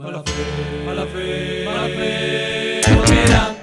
Mala fe, mala fe, mala fe,